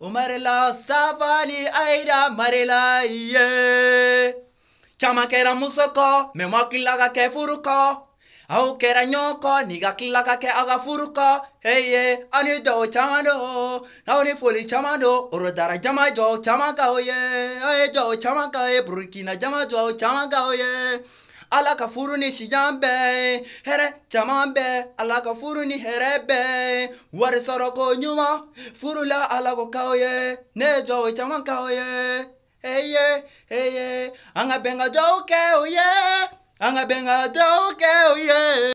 Umarila sabali aida marila ye Caman kɛra muso kɔ mɛ ma tila ka kɛ furu kɔ aw kɛra ɲɔgɔn kɔ n'i ka tila ka kɛ aw ka furu kɔ eye aw ni dɔw caman do aw ni foli caman do orodara jama jɔ caman kaw ye aw ye jɔ caman kaw ye burukina jama jɔ caman kaw ye ala ka furu ni sijan bɛɛ ye hɛrɛ caman bɛɛ ala ka furu ni hɛrɛ bɛɛ ye wari sɔrɔ ko ɲuman furu la ala ko k'aw ye ne ye jɔgo caman k'aw ye eye eye an ka bɛnkajɔw kɛ u ye an ka bɛnkajɔw kɛ u ye